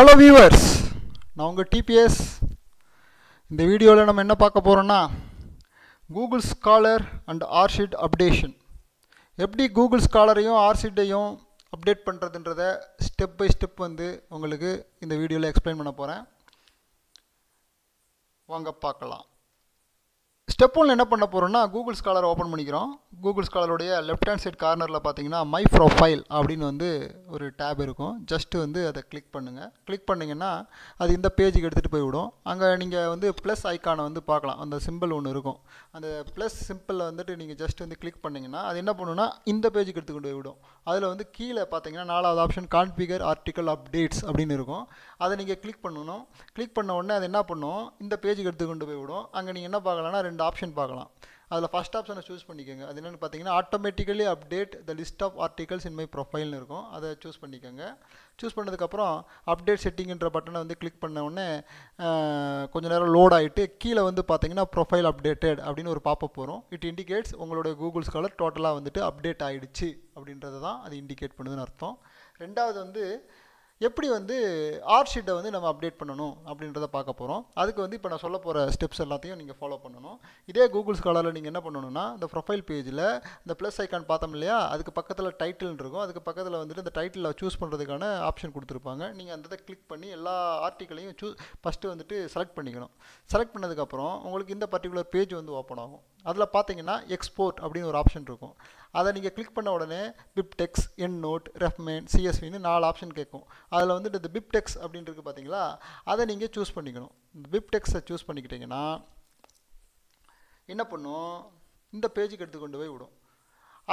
Hello viewers நான் உங்கள் DPS இந்த வீடியோவில் நம்ம என்ன பார்க்க போகிறோன்னா Google Scholar and ORCID updation எப்படி கூகுள் ஸ்காலரையும் ஆர்ஷீட்டையும் அப்டேட் பண்ணுறதுன்றத ஸ்டெப் பை ஸ்டெப் வந்து உங்களுக்கு இந்த வீடியோவில் எக்ஸ்பிளைன் பண்ண போகிறேன் வாங்க பார்க்கலாம். ஸ்டெப் ஒன்ல என்ன பண்ண போகிறோம்னா கூகுள் ஸ்காலர் ஓப்பன் பண்ணிக்கிறோம். கூகுள் ஸ்காலருடைய லெஃப்ட் ஹேண்ட் சைட் கார்னரில் பார்த்தீங்கன்னா மை ப்ரொஃபைல் அப்படின்னு வந்து ஒரு டேப் இருக்கும். ஜஸ்ட்டு வந்து அதை கிளிக் பண்ணுங்கள் கிளிக் பண்ணிங்கன்னா அது இந்த பேஜுக்கு எடுத்துகிட்டு போய் விடும். அங்கே நீங்கள் வந்து ப்ளஸ் ஐக்கானை வந்து பார்க்கலாம். அந்த சிம்பிள் ஒன்று இருக்கும். அந்த ப்ளஸ் சிம்பிளில் வந்துட்டு நீங்கள் ஜஸ்ட் வந்து கிளிக் பண்ணிங்கன்னா அது என்ன பண்ணுன்னா இந்த பேஜுக்கு எடுத்து கொண்டு போய் விடும். அதில் வந்து கீழே பார்த்தீங்கன்னா நாலாவது ஆப்ஷன் கான்ஃபிகர் ஆர்டிக்கல் அப்டேட்ஸ் அப்படின்னு இருக்கும். அதை நீங்கள் கிளிக் பண்ணணும். கிளிக் பண்ண உடனே அது என்ன பண்ணும்? இந்த பேஜுக்கு எடுத்து கொண்டு போய் விடும். அங்கே நீங்கள் என்ன பார்க்கலாம்னா ரெண்டு ஆப்ஷன் பார்க்கலாம். அதில் ஃபஸ்ட் ஆப்ஷனை சூஸ் பண்ணிக்கோங்க. அது என்னென்னு பார்த்தீங்கன்னா automatically update the list of articles in my ப்ரொஃபைல்னு இருக்கும். அதை சூஸ் பண்ணிக்கோங்க. சூஸ் பண்ணதுக்கப்புறம் அப்டேட் செட்டிங்கிற பட்டனை வந்து கிளிக் பண்ண உடனே கொஞ்ச நேரம் லோட் ஆகிட்டு கீழே வந்து பார்த்தீங்கன்னா ப்ரொஃபைல் அப்டேட்டட் அப்படின்னு ஒரு பாப்பப் போகிறோம் இட் இண்டிகேட்ஸ் உங்களுடைய கூகுள் ஸ்காலர் டோட்டலாக வந்துட்டு அப்டேட் ஆகிடுச்சு அப்படின்றது தான் அது இண்டிகேட் பண்ணுதுன்னு அர்த்தம். ரெண்டாவது வந்து எப்படி வந்து ஆர் ஷீட்டை வந்து நம்ம அப்டேட் பண்ணணும் அப்படின்றத பார்க்க போகிறோம் அதுக்கு வந்து இப்போ நான் சொல்ல போகிற ஸ்டெப்ஸ் எல்லாத்தையும் நீங்கள் ஃபாலோ பண்ணணும். இதே கூகுள் ஸ்காலரில் நீங்கள் என்ன பண்ணணும்னா இந்த ப்ரொஃபைல் பேஜில் இந்த ப்ளஸ் ஐக்கான் பார்த்தோம் இல்லையா? அதுக்கு பக்கத்தில் டைட்டில் இருக்கும். அதுக்கு பக்கத்தில் வந்துட்டு இந்த டைட்டில் சூஸ் பண்ணுறதுக்கான ஆப்ஷன் கொடுத்துருப்பாங்க. நீங்கள் அந்த இதை கிளிக் பண்ணி எல்லா ஆர்டிக்கலையும் சூ ஃபஸ்ட்டு வந்துட்டு செலக்ட் பண்ணிக்கணும். செலக்ட் பண்ணதுக்கப்புறம் உங்களுக்கு இந்த பர்டிகுலர் பேஜ் வந்து ஓப்பன் ஆகும். அதில் பார்த்தீங்கன்னா எக்ஸ்போர்ட் அப்படின்னு ஒரு ஆப்ஷன் இருக்கும். அதை நீங்கள் கிளிக் பண்ண உடனே பிப்டெக்ஸ் என் நோட் ரெஃப்மேன் சிஎஸ்வின்னு நாலு ஆப்ஷன் கேட்கும். அதில் வந்துட்டு இந்த பிப்டெக்ஸ் அப்படின்றது பார்த்தீங்களா அதை நீங்கள் சூஸ் பண்ணிக்கணும். இந்த பிப்டெக்ஸை சூஸ் பண்ணிக்கிட்டிங்கன்னா என்ன பண்ணும்? இந்த பேஜுக்கு எடுத்து கொண்டு போய் விடும்.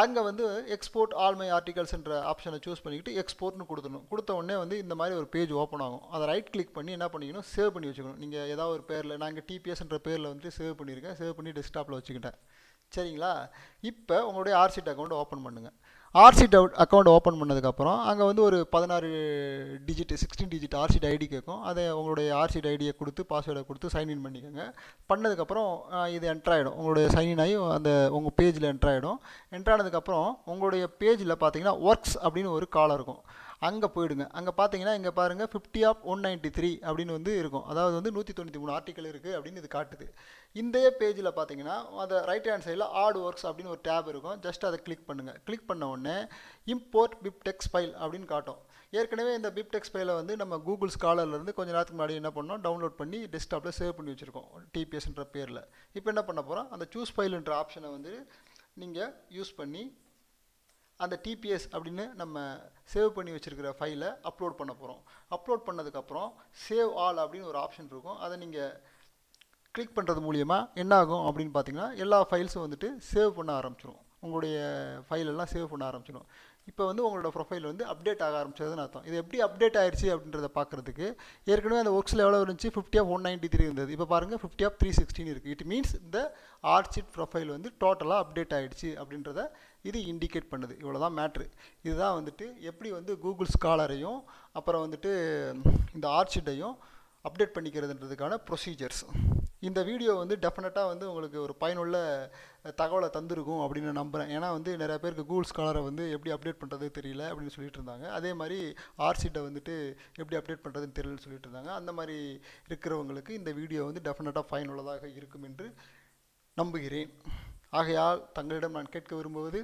அங்கே வந்து எக்ஸ்போர்ட் ஆல் மை ஆர்டிகல்ஸ்ன்ற ஆப்ஷனை சூஸ் பண்ணிக்கிட்டு எக்ஸ்போர்ட்னு கொடுத்துடணும். கொடுத்த உடனே வந்து இந்த மாதிரி ஒரு பேஜ் ஓப்பன் ஆகும். அதை ரைட் கிளிக் பண்ணி என்ன பண்ணிக்கணும்? சேவ் பண்ணி வச்சுக்கணும். நீங்கள் ஏதாவது ஒரு பேரில் நாங்கள் டிபிஎஸ்ன்ற பேரில் வந்து சேவ் பண்ணியிருக்கேன். சேவ் பண்ணி டெஸ்க்டாப்பில் வச்சுக்கிட்டேன். சரிங்களா? இப்போ உங்களுடைய ஆர்சிட் அக்கௌண்ட் ஓப்பன் பண்ணுங்கள் ஆர்சி அக்கௌண்ட் ஓப்பன் பண்ணதுக்கப்புறம் அங்கே வந்து ஒரு பதினாறு digit sixteen digit ORCID ID கேட்கும் அதை உங்களுடைய ஆர்சிட் ஐடியை கொடுத்து பாஸ்வேர்டை கொடுத்து சைன்இன் பண்ணிக்கோங்க. பண்ணதுக்கப்புறம் இது என்ட்ரு ஆகிடும் உங்களுடைய சைன்இன் ஆகி அந்த உங்கள் பேஜில் என்ட்ரு ஆகிடும் என்ட்ரு ஆனதுக்கப்புறம் உங்களுடைய பேஜில் பார்த்தீங்கன்னா ஒர்க்ஸ் அப்படின்னு ஒரு காலம் இருக்கும். அங்கே போயிடுங்க. அங்கே பார்த்தீங்கன்னா இங்கே பாருங்கள் fifty of one ninety three அப்படின்னு வந்து இருக்கும். அதாவது வந்து நூற்றி தொண்ணூற்றி மூணு ஆர்டிக்கல் இருக்குது அப்படின்னு இது காட்டுது. இந்த பேஜில் பார்த்தீங்கன்னா அந்த ரைட் ஹேண்ட் சைடில் ஆட் ஒர்க்ஸ் அப்படின்னு ஒரு டேப் இருக்கும். ஜஸ்ட் அதை கிளிக் பண்ணுங்கள் கிளிக் பண்ண உடனே இம்போர்ட் பிப்டெக்ஸ் ஃபைல் அப்படின்னு காட்டும். ஏற்கனவே இந்த பிப்டெக்ஸ் ஃபைலை வந்து நம்ம கூகுள் ஸ்காலர்லேருந்து கொஞ்சம் நேரத்துக்கு முன்னாடி என்ன பண்ணோம்? டவுன்லோட் பண்ணி டெஸ்க்டாப்பில் சேவ் பண்ணி வச்சுருக்கோம் டிபிஎஸ்ன்ற பேரில். இப்போ என்ன பண்ண போகிறோம் அந்த சூஸ் ஃபைலுன்ற ஆப்ஷனை வந்து நீங்கள் யூஸ் பண்ணி அந்த டிபிஎஸ் அப்படின்னு நம்ம சேவ் பண்ணி வச்சுருக்கிற ஃபைலை அப்லோட் பண்ண போகிறோம் அப்லோட் பண்ணதுக்கப்புறம் சேவ் ஆல் அப்படின்னு ஒரு ஆப்ஷன் இருக்கும். அதை நீங்கள் கிளிக் பண்ணுறது மூலியமாக என்ன ஆகும் அப்படின்னு பார்த்தீங்கன்னா எல்லா ஃபைல்ஸும் வந்துட்டு சேவ் பண்ண ஆரம்பிச்சிடும் உங்களுடைய ஃபைலெல்லாம் சேவ் பண்ண ஆரம்பிச்சிடும். இப்போ வந்து உங்களோட ப்ரொஃபைல் வந்து அப்டேட் ஆக ஆரம்பிச்சதுன்னு அர்த்தம். இது எப்படி அப்டேட் ஆயிடுச்சு அப்படின்றத பார்க்குறதுக்கு ஏற்கனவே அந்த ஒர்க்ஸில் எவ்வளோ இருந்துச்சு? Fifty of one ninety three இருந்தது. இப்போ பாருங்கள் ஃபிஃப்டி ஆஃப் த்ரீ சிக்ஸ்டின் இருக்குது இட் மீன்ஸ் இந்த ஆர்ச்சிட் ப்ரொஃபைல் வந்து டோட்டலாக அப்டேட் ஆகிடுச்சு அப்படின்றத இது இண்டிகேட் பண்ணுது. இவ்வளோ தான் மேட்ரு இதுதான் வந்துட்டு எப்படி வந்து கூகுள் ஸ்காலரையும் அப்புறம் வந்துட்டு இந்த ஆர்ச்சிட்டையும் அப்டேட் பண்ணிக்கிறதுன்றதுக்கான ப்ரொசீஜர்ஸ் இந்த வீடியோ வந்து டெஃபினட்டாக வந்து உங்களுக்கு ஒரு பயனுள்ள தகவலை தந்திருக்கும் அப்படின்னு நம்புகிறேன் ஏன்னா வந்து நிறைய பேருக்கு கூகுள் ஸ்காலரை வந்து எப்படி அப்டேட் பண்ணுறது தெரியல அப்படின்னு சொல்லிட்டு இருந்தாங்க. அதே மாதிரி ஆர்சிட்டை வந்துட்டு எப்படி அப்டேட் பண்ணுறதுன்னு தெரியலன்னு சொல்லிட்டு இருந்தாங்க. அந்த மாதிரி இருக்கிறவங்களுக்கு இந்த வீடியோ வந்து டெஃபினட்டாக பயனுள்ளதாக இருக்கும் என்று நம்புகிறேன். ஆகையால் தங்களிடம் நான் கேட்க விரும்புவது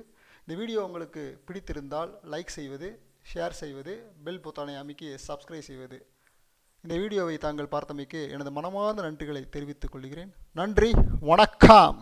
இந்த வீடியோ உங்களுக்கு பிடித்திருந்தால் லைக் செய்வது ஷேர் செய்வது பெல் பொத்தானை அமைக்கி சப்ஸ்கிரைப் செய்வது. இந்த வீடியோவை தாங்கள் பார்த்தமைக்கு எனது மனமார்ந்த நன்றிகளை தெரிவித்துக் கொள்கிறேன். நன்றி வணக்கம்.